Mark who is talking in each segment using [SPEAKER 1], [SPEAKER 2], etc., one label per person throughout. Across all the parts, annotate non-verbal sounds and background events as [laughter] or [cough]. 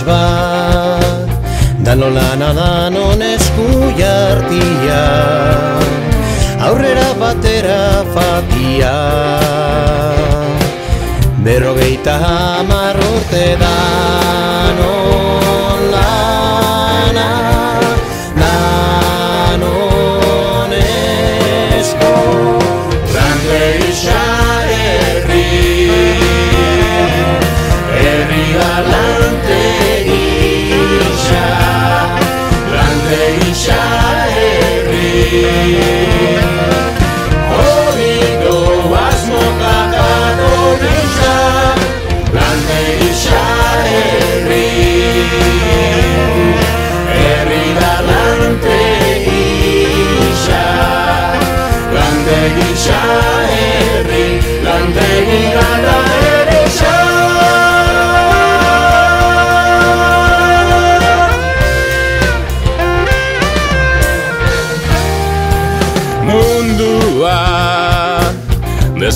[SPEAKER 1] amets bat Danolana danon esku jartia Aurrera batera fatia. Berrogeita hamar urte danon lana Elisha
[SPEAKER 2] Evi.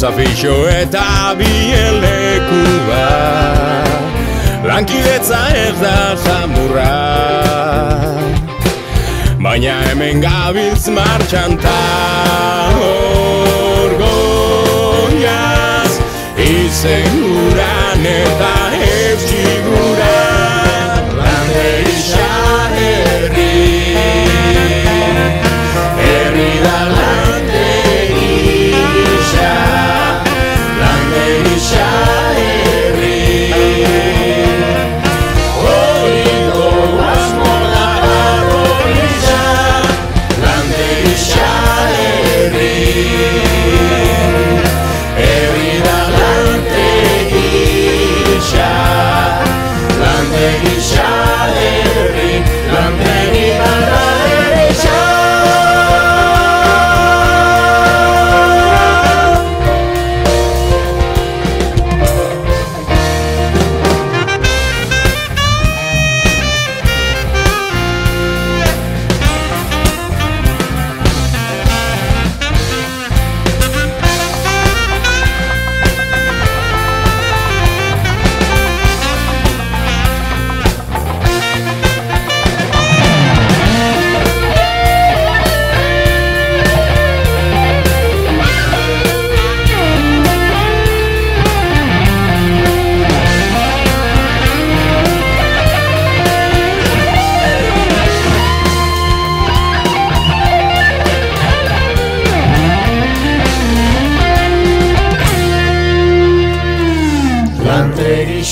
[SPEAKER 2] Desafixo eta bien lekua Lankidetza ez da zamurra Baina hemen gabiltz martxan ta orgoiaz Izeguran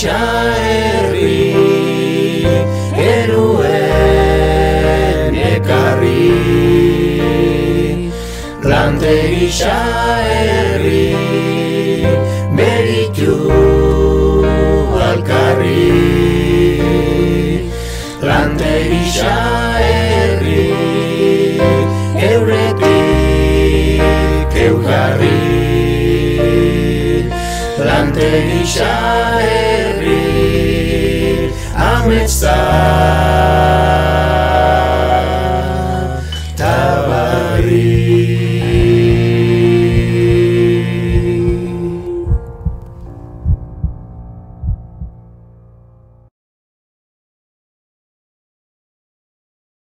[SPEAKER 2] Lantegisa herri Eruen ekarri. Lantegisa herri Beritu alkarri. Lantegisa herri Euretik eugarri Lantegisa herri Ametza Tabarri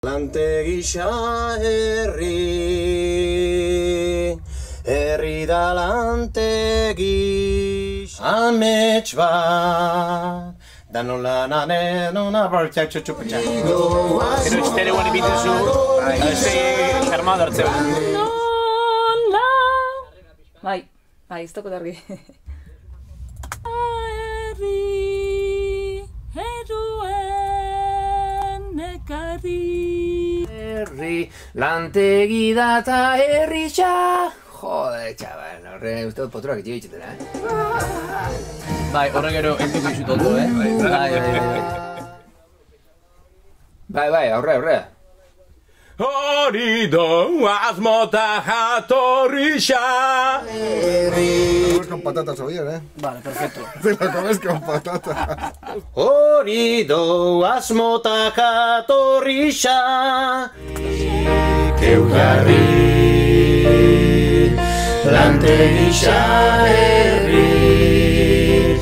[SPEAKER 2] Lantegisa herri Herri da lantegi Amets bat Danola nane nona bartxa txutxupatxa
[SPEAKER 3] Gero txtere guan ibiten zu, este germado hartzeu.
[SPEAKER 4] Nola Bai, bai, ez dakot argi. Herri Heruen Ekarri.
[SPEAKER 5] Herri, lantegi data herritxa Jode, txabal, horre, uste dut poturak etxio itxetera, eh?
[SPEAKER 3] Bai, horre gero entziko izut ondo, eh? Bai, bai, bai.
[SPEAKER 5] Bai, bai, aurre, aurre.
[SPEAKER 2] Hori doaz mota jatorrixa
[SPEAKER 6] Comes con patatas hoy, ¿eh?
[SPEAKER 3] Vale, perfecto. [laughs]
[SPEAKER 6] Te la comes con patatas.
[SPEAKER 1] Hori doaz mota jatorrixa lante isha shae ree